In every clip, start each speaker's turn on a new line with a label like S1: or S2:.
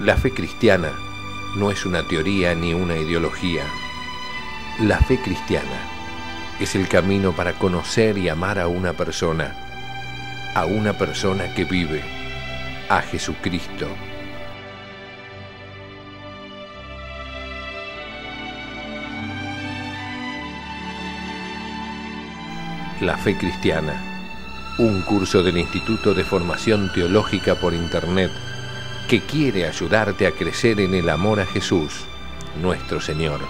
S1: La fe cristiana no es una teoría ni una ideología. La fe cristiana es el camino para conocer y amar a una persona, a una persona que vive, a Jesucristo. La fe cristiana, un curso del Instituto de Formación Teológica por Internet que quiere ayudarte a crecer en el amor a Jesús, nuestro Señor.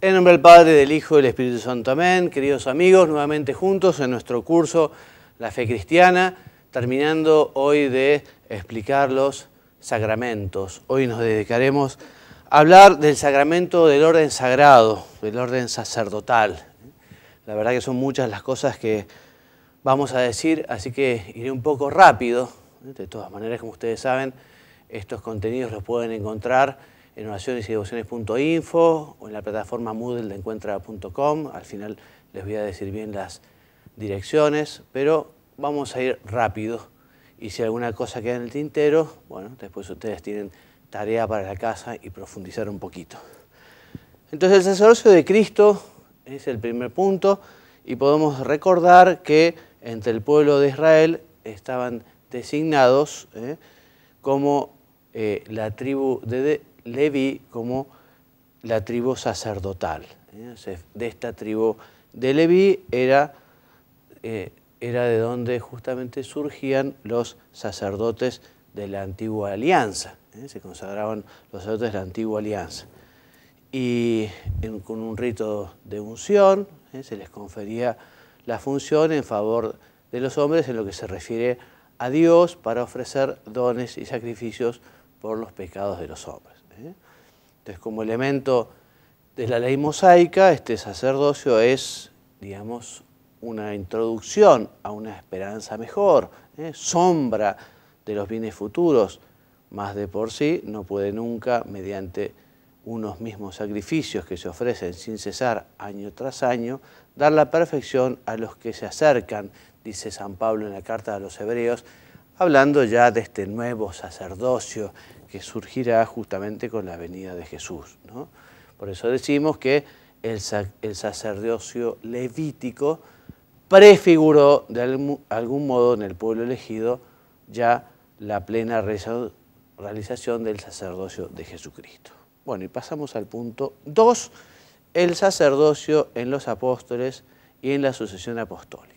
S2: En nombre del Padre, del Hijo y del Espíritu Santo. Amén. Queridos amigos, nuevamente juntos en nuestro curso La Fe Cristiana, terminando hoy de explicar los sacramentos. Hoy nos dedicaremos a hablar del sacramento del orden sagrado, del orden sacerdotal. La verdad que son muchas las cosas que vamos a decir, así que iré un poco rápido. De todas maneras, como ustedes saben, estos contenidos los pueden encontrar en oraciones y devociones.info o en la plataforma Moodle de encuentra.com. Al final les voy a decir bien las direcciones, pero vamos a ir rápido. Y si alguna cosa queda en el tintero, bueno, después ustedes tienen tarea para la casa y profundizar un poquito. Entonces el sacerdocio de Cristo es el primer punto y podemos recordar que entre el pueblo de Israel estaban designados eh, como eh, la tribu de Leví como la tribu sacerdotal. ¿eh? De esta tribu de Leví era, era de donde justamente surgían los sacerdotes de la antigua alianza. Se consagraban los sacerdotes de la antigua alianza. Y con un rito de unción se les confería la función en favor de los hombres en lo que se refiere a Dios para ofrecer dones y sacrificios por los pecados de los hombres. Entonces, como elemento de la ley mosaica, este sacerdocio es, digamos, una introducción a una esperanza mejor, ¿eh? sombra de los bienes futuros, más de por sí no puede nunca, mediante unos mismos sacrificios que se ofrecen sin cesar año tras año, dar la perfección a los que se acercan, dice San Pablo en la carta a los hebreos, hablando ya de este nuevo sacerdocio que surgirá justamente con la venida de Jesús. Por eso decimos que el, sacerdocio levítico prefiguró de algún modo en el pueblo elegido ya la plena realización del sacerdocio de Jesucristo. Bueno, y pasamos al punto 2, el sacerdocio en los apóstoles y en la sucesión apostólica.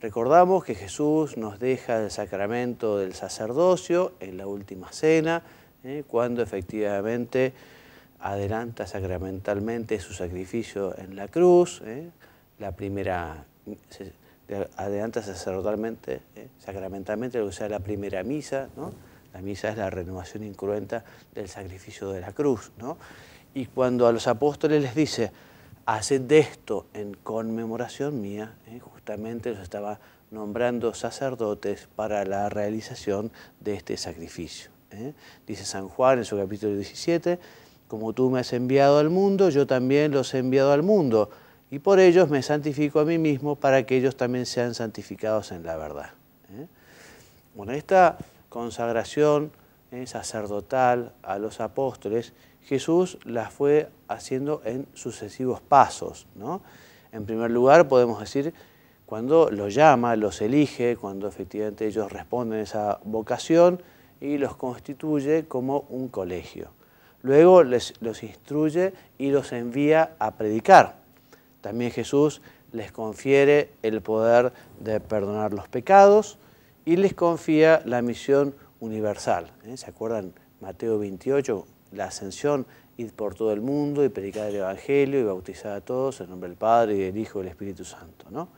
S2: Recordamos que Jesús nos deja el sacramento del sacerdocio en la última cena, ¿eh? cuando efectivamente adelanta sacramentalmente su sacrificio en la cruz, ¿eh? la primera, adelanta sacerdotalmente, ¿eh? sacramentalmente lo que sea la primera misa, la misa es la renovación incruenta del sacrificio de la cruz, y cuando a los apóstoles les dice, haced esto en conmemoración mía, ¿eh? justamente los estaba nombrando sacerdotes para la realización de este sacrificio. ¿eh? Dice San Juan en su capítulo 17, como tú me has enviado al mundo, yo también los he enviado al mundo, y por ellos me santifico a mí mismo para que ellos también sean santificados en la verdad. ¿eh? Bueno, esta consagración sacerdotal a los apóstoles Jesús las fue haciendo en sucesivos pasos. ¿no? En primer lugar, podemos decir, cuando los llama, los elige, cuando efectivamente ellos responden a esa vocación y los constituye como un colegio. Luego les, los instruye y los envía a predicar. También Jesús les confiere el poder de perdonar los pecados y les confía la misión universal. ¿eh? ¿Se acuerdan? Mateo 28, la ascensión, ir por todo el mundo y predicar el Evangelio y bautizar a todos en nombre del Padre y del Hijo y del Espíritu Santo. ¿no?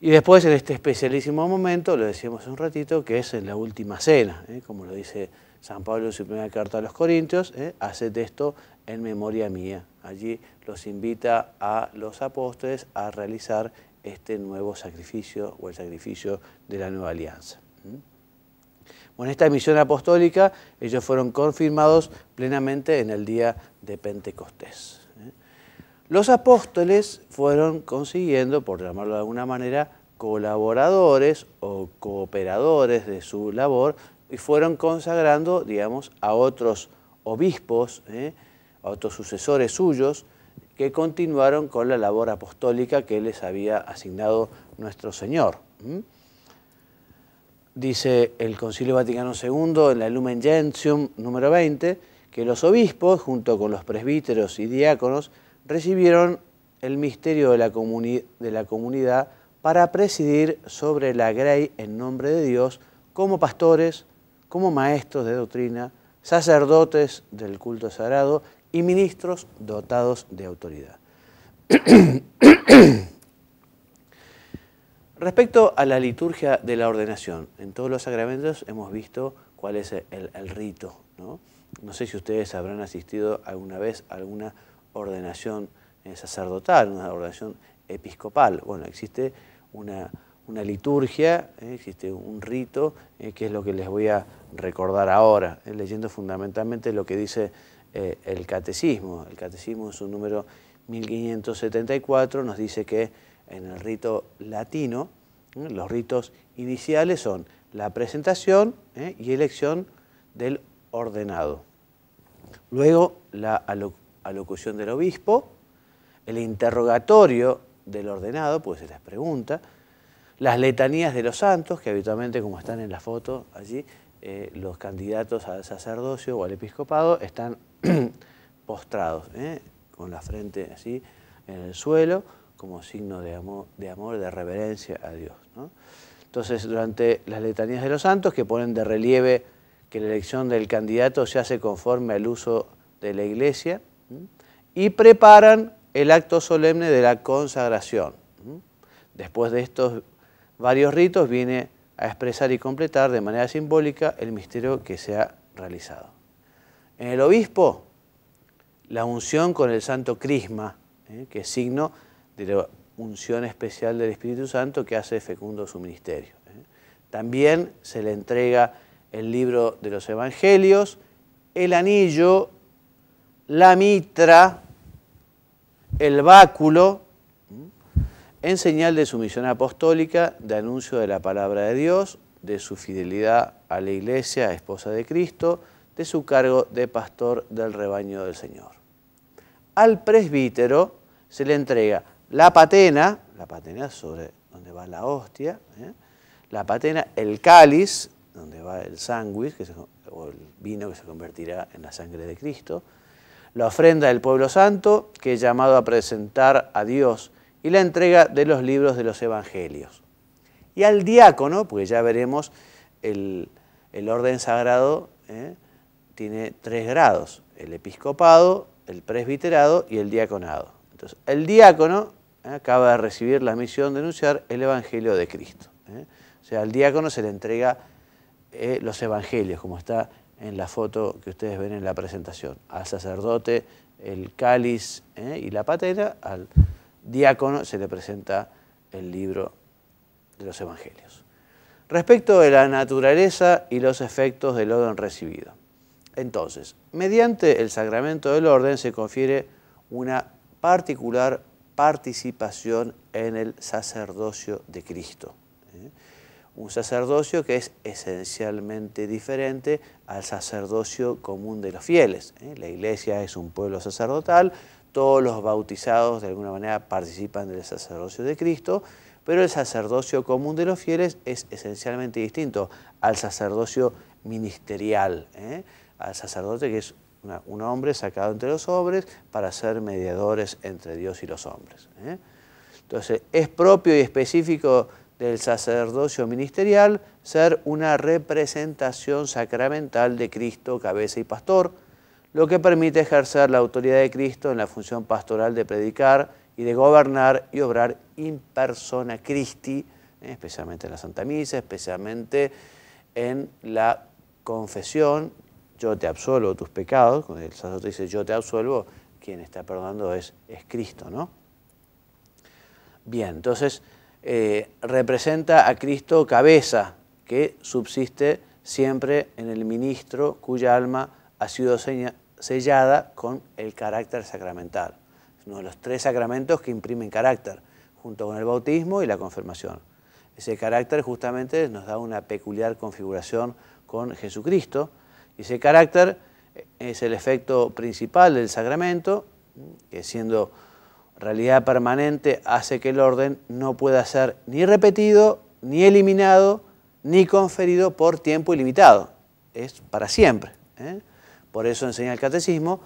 S2: Y después en este especialísimo momento, lo decíamos un ratito, que es en la última cena, ¿eh? como lo dice San Pablo en su primera carta a los Corintios, ¿eh? haced esto en memoria mía. Allí los invita a los apóstoles a realizar este nuevo sacrificio o el sacrificio de la nueva alianza. Con esta misión apostólica ellos fueron confirmados plenamente en el día de Pentecostés. ¿eh? Los apóstoles fueron consiguiendo, por llamarlo de alguna manera, colaboradores o cooperadores de su labor y fueron consagrando, digamos, a otros obispos, ¿eh? a otros sucesores suyos, que continuaron con la labor apostólica que les había asignado nuestro Señor. Dice el Concilio Vaticano II en la Lumen Gentium número 20 que los obispos, junto con los presbíteros y diáconos, recibieron el misterio de la, de la comunidad para presidir sobre la grey en nombre de Dios como pastores, como maestros de doctrina, sacerdotes del culto sagrado y ministros dotados de autoridad. Respecto a la liturgia de la ordenación, en todos los sacramentos hemos visto cuál es el, rito. ¿no? sé si ustedes habrán asistido alguna vez a alguna ordenación eh, sacerdotal, una ordenación episcopal. Bueno, existe una, liturgia, eh, existe un rito, eh, que es lo que les voy a recordar ahora, leyendo fundamentalmente lo que dice el catecismo. El catecismo en su número 1574 nos dice que en el rito latino, los ritos iniciales son la presentación y elección del ordenado. Luego la alocución del obispo, el interrogatorio del ordenado, pues se les pregunta, las letanías de los santos, que habitualmente, como están en la foto allí, eh, los candidatos al sacerdocio o al episcopado están postrados, ¿eh? con la frente así en el suelo, como signo de amor, de, amor, de reverencia a Dios. Entonces, durante las letanías de los santos, que ponen de relieve que la elección del candidato se hace conforme al uso de la iglesia, y preparan el acto solemne de la consagración. Después de estos varios ritos viene a expresar y completar de manera simbólica el misterio que se ha realizado. En el obispo, la unción con el santo crisma, ¿eh? que es signo de la unción especial del Espíritu Santo que hace fecundo su ministerio. ¿eh? También se le entrega el libro de los evangelios, el anillo, la mitra, el báculo, en señal de su misión apostólica, de anuncio de la palabra de Dios, de su fidelidad a la iglesia, esposa de Cristo, de su cargo de pastor del rebaño del Señor. Al presbítero se le entrega la patena, la patena sobre donde va la hostia, ¿eh? la patena, el cáliz, donde va el sándwich, o el vino que se convertirá en la sangre de Cristo, la ofrenda del pueblo santo, que es llamado a presentar a Dios, y la entrega de los libros de los evangelios. Y al diácono, pues ya veremos, el, orden sagrado ¿eh? tiene tres grados, el episcopado, el presbiterado y el diaconado. Entonces, el diácono. Acaba de recibir la misión de anunciar el Evangelio de Cristo. ¿eh? O sea, al diácono se le entrega los evangelios, como está en la foto que ustedes ven en la presentación. Al sacerdote el cáliz ¿eh? y la patena, al diácono se le presenta el libro de los evangelios. Respecto de la naturaleza y los efectos del orden recibido. Entonces, mediante el sacramento del orden se confiere una particular participación en el sacerdocio de Cristo un sacerdocio que es esencialmente diferente al sacerdocio común de los fieles. ¿eh? La iglesia es un pueblo sacerdotal, todos los bautizados de alguna manera participan del sacerdocio de Cristo, pero el sacerdocio común de los fieles es esencialmente distinto al sacerdocio ministerial, ¿eh? al sacerdote que es un hombre sacado entre los hombres para ser mediadores entre Dios y los hombres. ¿eh? Entonces, es propio y específico del sacerdocio ministerial ser una representación sacramental de Cristo, cabeza y pastor, lo que permite ejercer la autoridad de Cristo en la función pastoral de predicar y de gobernar y obrar in persona Christi, eh, especialmente en la Santa Misa, especialmente en la confesión, yo te absuelvo tus pecados, cuando el sacerdote dice yo te absuelvo, quien está perdonando es, es Cristo, ¿no? Bien, entonces eh, representa a Cristo cabeza, que subsiste siempre en el ministro cuya alma ha sido sellada con el carácter sacramental. Es uno de los tres sacramentos que imprimen carácter, junto con el bautismo y la confirmación. Ese carácter justamente nos da una peculiar configuración con Jesucristo. Ese carácter es el efecto principal del sacramento, que siendo realidad permanente hace que el orden no pueda ser ni repetido, ni eliminado, ni conferido por tiempo ilimitado. Es para siempre. ¿eh? Por eso enseña el catecismo,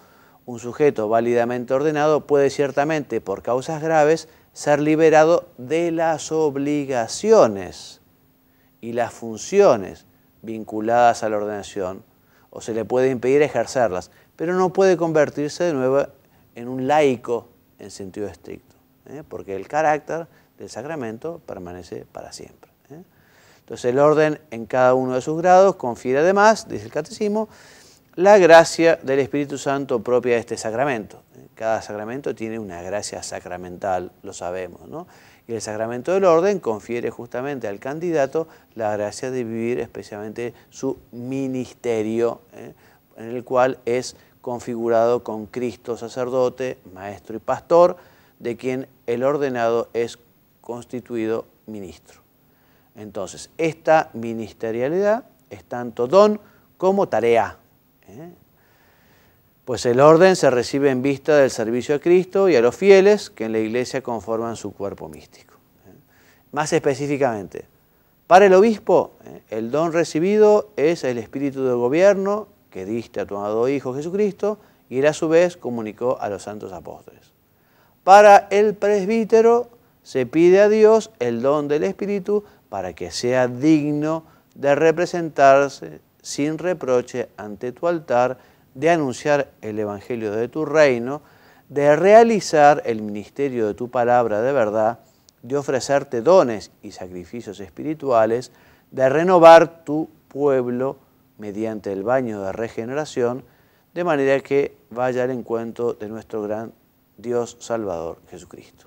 S2: un sujeto válidamente ordenado puede ciertamente, por causas graves, ser liberado de las obligaciones y las funciones vinculadas a la ordenación, o se le puede impedir ejercerlas, pero no puede convertirse de nuevo en un laico en sentido estricto, ¿eh? porque el carácter del sacramento permanece para siempre. ¿eh? Entonces el orden en cada uno de sus grados confiere además, dice el catecismo, la gracia del Espíritu Santo propia de este sacramento. ¿eh? Cada sacramento tiene una gracia sacramental, lo sabemos, ¿no? Y el sacramento del orden confiere justamente al candidato la gracia de vivir especialmente su ministerio, en el cual es configurado con Cristo sacerdote, maestro y pastor, de quien el ordenado es constituido ministro. Entonces, esta ministerialidad es tanto don como tarea. ¿Eh? Pues el orden se recibe en vista del servicio a Cristo y a los fieles que en la iglesia conforman su cuerpo místico. ¿eh? Más específicamente, para el obispo, ¿eh? el don recibido es el espíritu de gobierno que diste a tu amado Hijo Jesucristo, y él a su vez comunicó a los santos apóstoles. Para el presbítero se pide a Dios el don del Espíritu para que sea digno de representarse sin reproche ante tu altar, de anunciar el Evangelio de tu reino, de realizar el ministerio de tu palabra de verdad, de ofrecerte dones y sacrificios espirituales, de renovar tu pueblo mediante el baño de regeneración, de manera que vaya al encuentro de nuestro gran Dios Salvador Jesucristo.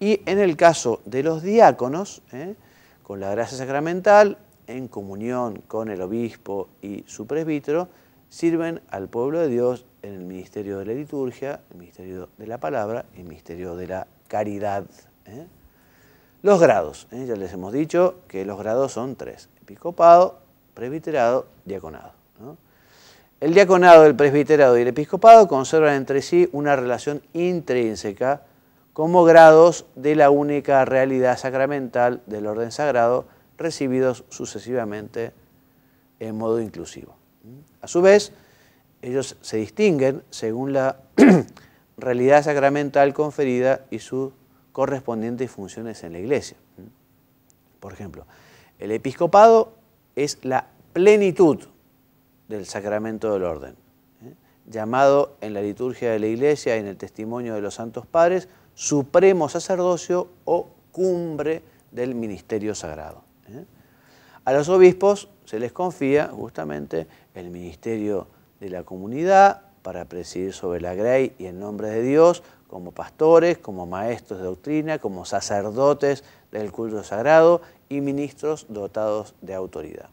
S2: Y en el caso de los diáconos, ¿eh? con la gracia sacramental, en comunión con el obispo y su presbítero, sirven al pueblo de Dios en el ministerio de la liturgia, el ministerio de la palabra y el ministerio de la caridad. ¿eh? Los grados, ¿eh? ya les hemos dicho que los grados son tres, episcopado, presbiterado, diaconado. El diaconado, el presbiterado y el episcopado conservan entre sí una relación intrínseca como grados de la única realidad sacramental del orden sagrado recibidos sucesivamente en modo inclusivo. A su vez, ellos se distinguen según la realidad sacramental conferida y sus correspondientes funciones en la iglesia. Por ejemplo, el episcopado es la plenitud del sacramento del orden, ¿eh? llamado en la liturgia de la Iglesia y en el testimonio de los santos padres, supremo sacerdocio o cumbre del ministerio sagrado. ¿Eh? A los obispos se les confía justamente el ministerio de la comunidad para presidir sobre la grey y en nombre de Dios, como pastores, como maestros de doctrina, como sacerdotes del culto sagrado y ministros dotados de autoridad.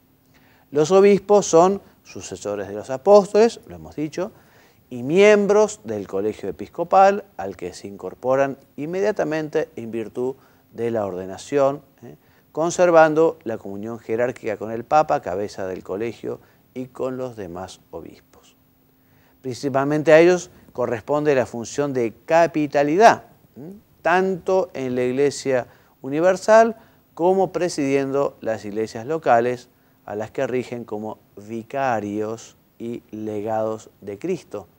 S2: Los obispos son sucesores de los apóstoles, lo hemos dicho, y miembros del colegio episcopal al que se incorporan inmediatamente en virtud de la ordenación. Conservando la comunión jerárquica con el Papa, cabeza del colegio, y con los demás obispos. Principalmente a ellos corresponde la función de capitalidad, tanto en la Iglesia universal como presidiendo las iglesias locales, a las que rigen como vicarios y legados de Cristo.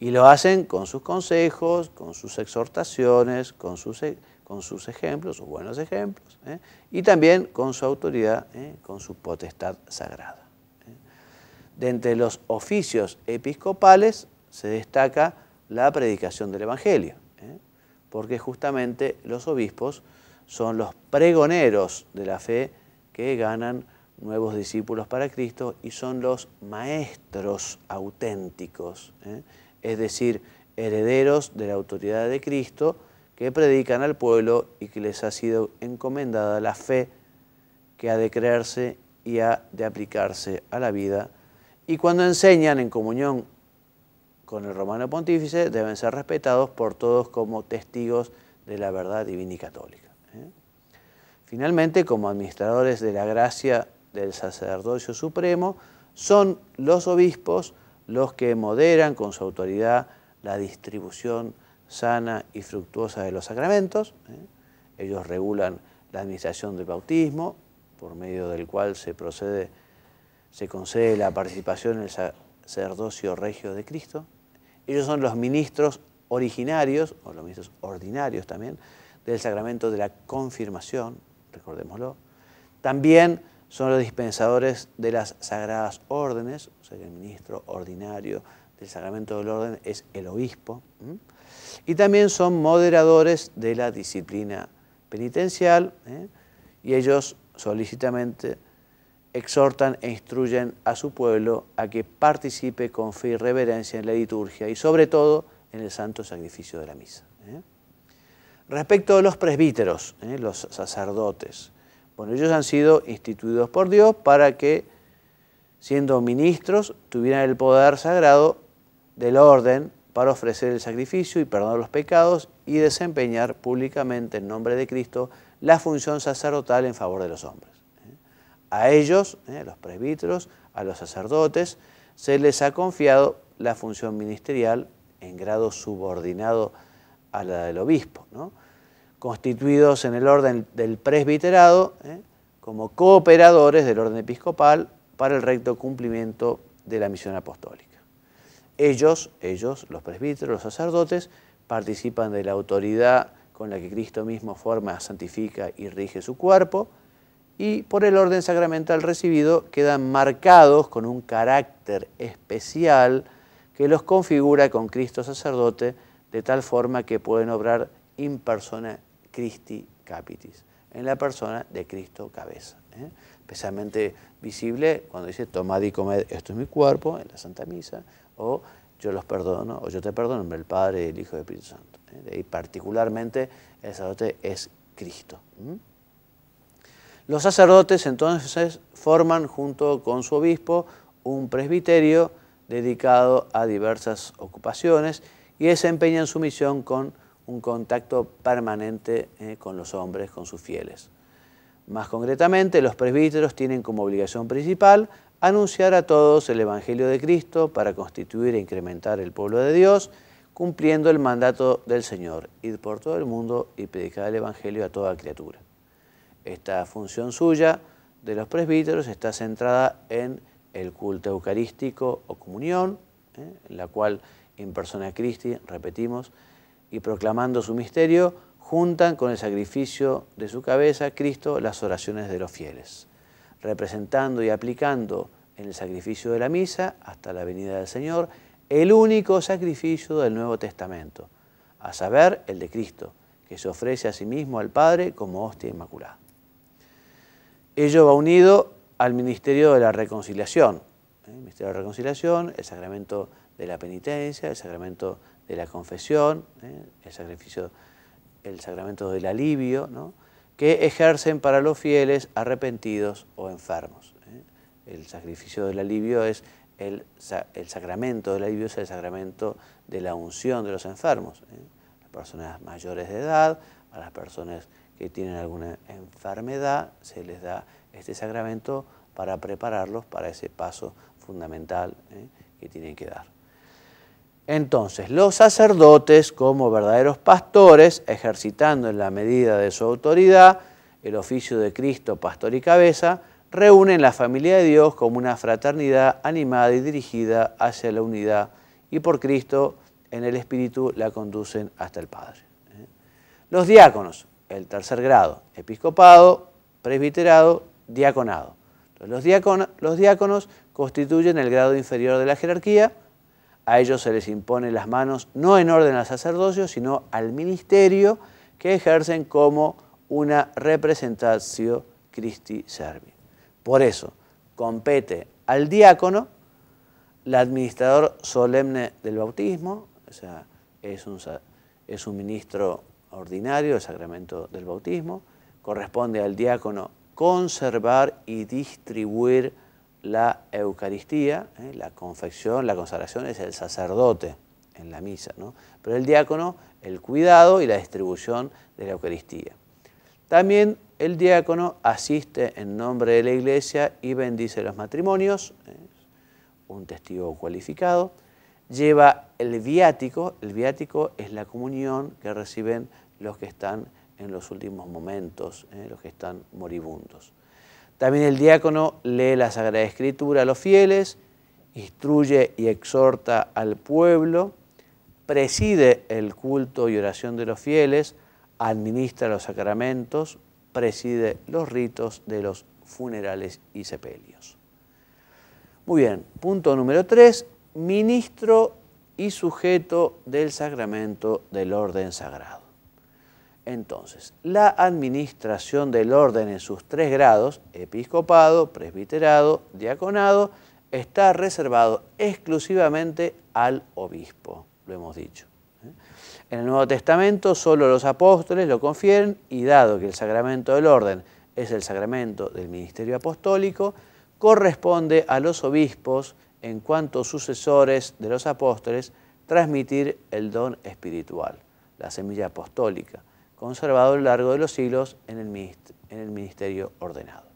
S2: Y lo hacen con sus consejos, con sus exhortaciones, con sus, e, con sus ejemplos, sus buenos ejemplos, ¿eh? y también con su autoridad, ¿eh? con su potestad sagrada. De entre los oficios episcopales se destaca la predicación del Evangelio, porque justamente los obispos son los pregoneros de la fe que ganan nuevos discípulos para Cristo y son los maestros auténticos, ¿eh? es decir, herederos de la autoridad de Cristo que predican al pueblo y que les ha sido encomendada la fe que ha de creerse y ha de aplicarse a la vida. Y cuando enseñan en comunión con el romano pontífice, deben ser respetados por todos como testigos de la verdad divina y católica. ¿eh? Finalmente, como administradores de la gracia del sacerdocio supremo, son los obispos los que moderan con su autoridad la distribución sana y fructuosa de los sacramentos. ¿eh? Ellos regulan la administración del bautismo, por medio del cual se procede, se concede la participación en el sacerdocio regio de Cristo. Ellos son los ministros originarios, o los ministros ordinarios también, del sacramento de la confirmación, recordémoslo. También son los dispensadores de las sagradas órdenes, o sea que el ministro ordinario del sacramento del orden es el obispo. Y también son moderadores de la disciplina penitencial ¿eh? y ellos solícitamente exhortan e instruyen a su pueblo a que participe con fe y reverencia en la liturgia y sobre todo en el santo sacrificio de la misa. ¿eh? Respecto a los presbíteros, ¿eh? los sacerdotes, bueno, ellos han sido instituidos por Dios para que, siendo ministros, tuvieran el poder sagrado del orden para ofrecer el sacrificio y perdonar los pecados y desempeñar públicamente en nombre de Cristo la función sacerdotal en favor de los hombres. A ellos, a ¿eh? los presbíteros, a los sacerdotes, se les ha confiado la función ministerial en grado subordinado a la del obispo, constituidos en el orden del presbiterado ¿eh? como cooperadores del orden episcopal para el recto cumplimiento de la misión apostólica. Ellos, ellos, los presbíteros, los sacerdotes, participan de la autoridad con la que Cristo mismo forma, santifica y rige su cuerpo, y por el orden sacramental recibido quedan marcados con un carácter especial que los configura con Cristo sacerdote de tal forma que pueden obrar in persona Christi capitis, en la persona de Cristo cabeza. ¿eh? Especialmente visible cuando dice tomad y comed, esto es mi cuerpo, en la Santa Misa, o yo los perdono, o yo te perdono del Padre, el Hijo y el Espíritu Santo. ¿eh? Y particularmente el sacerdote es Cristo. Los sacerdotes entonces forman junto con su obispo un presbiterio dedicado a diversas ocupaciones y desempeñan su misión con un contacto permanente eh, con los hombres, con sus fieles. Más concretamente, los presbíteros tienen como obligación principal anunciar a todos el Evangelio de Cristo para constituir e incrementar el pueblo de Dios, cumpliendo el mandato del Señor, ir por todo el mundo y predicar el Evangelio a toda criatura. Esta función suya de los presbíteros está centrada en el culto eucarístico o comunión, ¿eh? en la cual en persona Christi, repetimos, y proclamando su misterio, juntan con el sacrificio de su cabeza Cristo las oraciones de los fieles representando y aplicando en el sacrificio de la misa hasta la venida del Señor el único sacrificio del Nuevo Testamento, a saber, el de Cristo, que se ofrece a sí mismo al Padre como hostia inmaculada. Ello va unido al ministerio de la reconciliación, ¿eh? el ministerio de la reconciliación, el sacramento de la penitencia, el sacramento de la confesión, ¿eh? el, sacrificio, el sacramento del alivio, ¿no? Que ejercen para los fieles arrepentidos o enfermos. ¿eh? El sacrificio del alivio es el, sacramento del alivio es el sacramento de la unción de los enfermos. ¿eh? Las personas mayores de edad, a las personas que tienen alguna enfermedad, se les da este sacramento para prepararlos para ese paso fundamental ¿eh? que tienen que dar. Entonces, los sacerdotes, como verdaderos pastores, ejercitando en la medida de su autoridad el oficio de Cristo, pastor y cabeza, reúnen la familia de Dios como una fraternidad animada y dirigida hacia la unidad y por Cristo en el Espíritu la conducen hasta el Padre. Los diáconos, el tercer grado, episcopado, presbiterado, diaconado. Los diáconos, los diáconos constituyen el grado inferior de la jerarquía, a ellos se les impone las manos no en orden al sacerdocio, sino al ministerio que ejercen como una representación Christi Servi. Por eso, compete al diácono, el administrador solemne del bautismo, o sea, es un, es un ministro ordinario del sacramento del bautismo, corresponde al diácono conservar y distribuir la Eucaristía, ¿eh? la confección, la consagración es el sacerdote en la misa, ¿no? pero el diácono el cuidado y la distribución de la Eucaristía. También el diácono asiste en nombre de la iglesia y bendice los matrimonios, un testigo cualificado. Lleva el viático, el viático es la comunión que reciben los que están en los últimos momentos, eh, los que están moribundos. También el diácono lee la Sagrada Escritura a los fieles, instruye y exhorta al pueblo, preside el culto y oración de los fieles, administra los sacramentos, preside los ritos de los funerales y sepelios. Muy bien, punto número tres, ministro y sujeto del sacramento del orden sagrado. Entonces, la administración del orden en sus tres grados, episcopado, presbiterado, diaconado, está reservado exclusivamente al obispo, lo hemos dicho. ¿eh? En el Nuevo Testamento solo los apóstoles lo confieren y dado que el sacramento del orden es el sacramento del ministerio apostólico, corresponde a los obispos, en cuanto sucesores de los apóstoles, transmitir el don espiritual, la semilla apostólica conservado a lo largo de los siglos en el ministerio ordenado.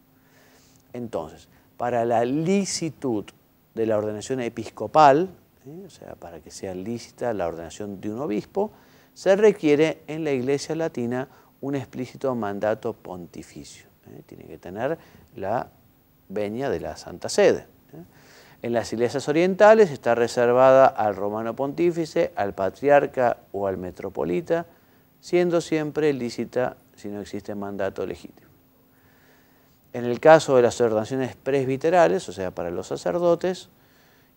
S2: Entonces, para la licitud de la ordenación episcopal, o sea, para que sea lícita la ordenación de un obispo, se requiere en la Iglesia Latina un explícito mandato pontificio. ¿eh? Tiene que tener la venia de la Santa Sede. ¿eh? En las iglesias orientales está reservada al romano pontífice, al patriarca o al metropolita, siendo siempre lícita si no existe mandato legítimo. En el caso de las ordenaciones presbiterales, o sea, para los sacerdotes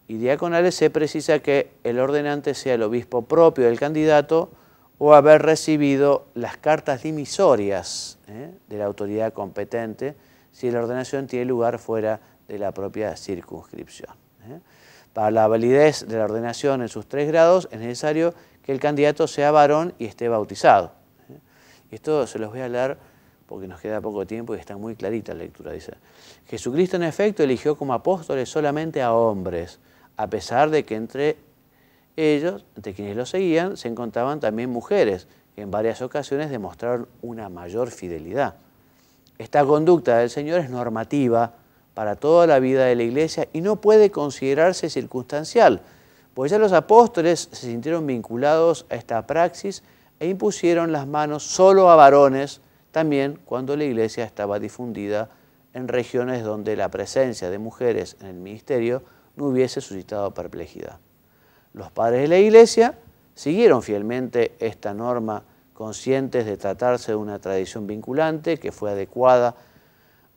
S2: y diaconales, se precisa que el ordenante sea el obispo propio del candidato o haber recibido las cartas dimisorias ¿eh? de la autoridad competente si la ordenación tiene lugar fuera de la propia circunscripción. ¿eh? Para la validez de la ordenación en sus tres grados es necesario que el candidato sea varón y esté bautizado. Esto se los voy a leer porque nos queda poco tiempo y está muy clarita la lectura. Dice, Jesucristo en efecto eligió como apóstoles solamente a hombres, a pesar de que entre ellos, entre quienes lo seguían, se encontraban también mujeres, que en varias ocasiones demostraron una mayor fidelidad. Esta conducta del Señor es normativa para toda la vida de la Iglesia y no puede considerarse circunstancial, pues ya los apóstoles se sintieron vinculados a esta praxis e impusieron las manos solo a varones, también cuando la iglesia estaba difundida en regiones donde la presencia de mujeres en el ministerio no hubiese suscitado perplejidad. Los padres de la iglesia siguieron fielmente esta norma conscientes de tratarse de una tradición vinculante que fue adecuada,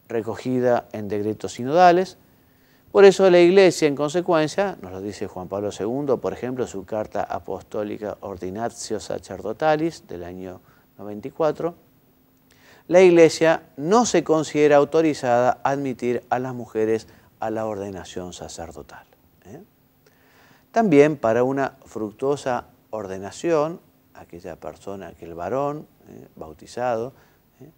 S2: recogida en decretos sinodales, por eso la Iglesia, en consecuencia, nos lo dice Juan Pablo II, por ejemplo, su carta apostólica Ordinatio Sacerdotalis del año 94, la Iglesia no se considera autorizada a admitir a las mujeres a la ordenación sacerdotal. ¿eh? También para una fructuosa ordenación, aquella persona que el varón ¿eh? bautizado ¿eh?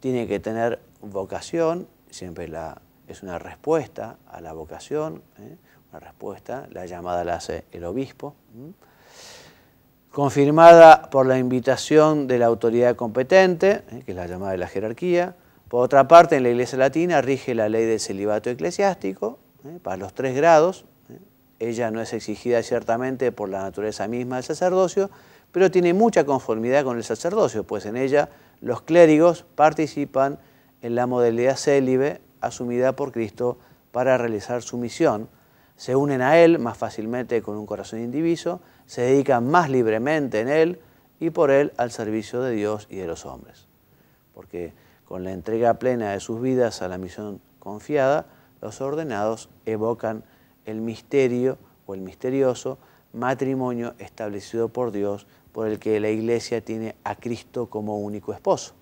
S2: tiene que tener vocación, siempre la es una respuesta a la vocación, ¿eh? una respuesta, la llamada la hace el obispo, confirmada por la invitación de la autoridad competente, ¿eh? que es la llamada de la jerarquía. Por otra parte, en la Iglesia Latina rige la ley del celibato eclesiástico ¿eh? para los tres grados. Ella no es exigida ciertamente por la naturaleza misma del sacerdocio, pero tiene mucha conformidad con el sacerdocio, pues en ella los clérigos participan en la modalidad célibe asumida por Cristo para realizar su misión, se unen a Él más fácilmente con un corazón indiviso, se dedican más libremente en Él y por Él al servicio de Dios y de los hombres. Porque con la entrega plena de sus vidas a la misión confiada, los ordenados evocan el misterio o el misterioso matrimonio establecido por Dios por el que la Iglesia tiene a Cristo como único esposo.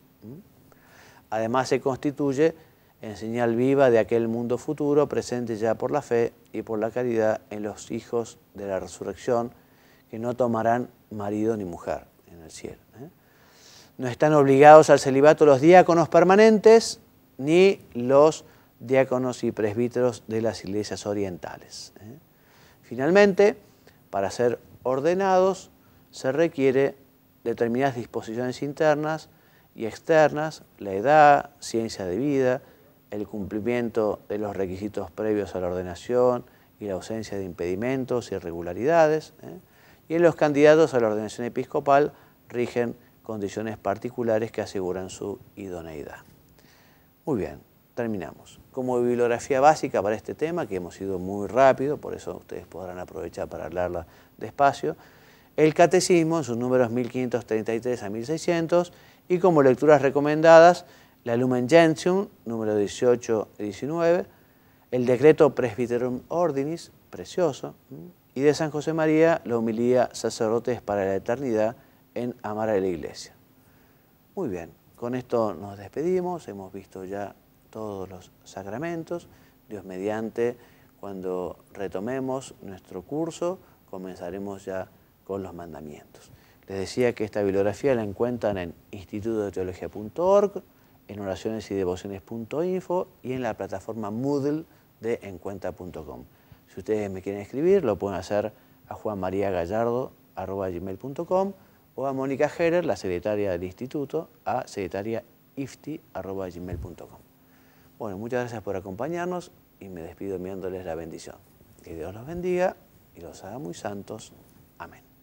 S2: Además se constituye en señal viva de aquel mundo futuro presente ya por la fe y por la caridad en los hijos de la resurrección que no tomarán marido ni mujer en el cielo. ¿eh? No están obligados al celibato los diáconos permanentes ni los diáconos y presbíteros de las iglesias orientales. ¿eh? Finalmente, para ser ordenados se requiere determinadas disposiciones internas y externas, la edad, ciencia de vida, el cumplimiento de los requisitos previos a la ordenación y la ausencia de impedimentos irregularidades. ¿eh? Y en los candidatos a la ordenación episcopal rigen condiciones particulares que aseguran su idoneidad. Muy bien, terminamos. Como bibliografía básica para este tema, que hemos ido muy rápido, por eso ustedes podrán aprovechar para hablarla despacio, el Catecismo en sus números 1533 a 1600 y como lecturas recomendadas, la Lumen Gentium, número 18 y 19, el decreto Presbyterum Ordinis, precioso, y de San José María, la humilía Sacerdotes para la Eternidad en Amar a la Iglesia. Muy bien, con esto nos despedimos, hemos visto ya todos los sacramentos, Dios mediante, cuando retomemos nuestro curso, comenzaremos ya con los mandamientos. Les decía que esta bibliografía la encuentran en institutodeteología.org, en oraciones y devociones.info y en la plataforma Moodle de encuentra.com. Si ustedes me quieren escribir, lo pueden hacer a juanmariagallardo.gmail.com o a Mónica Herer, la secretaria del instituto, a secretariaifti.gmail.com. Bueno, muchas gracias por acompañarnos y me despido enviándoles la bendición. Que Dios los bendiga y los haga muy santos. Amén.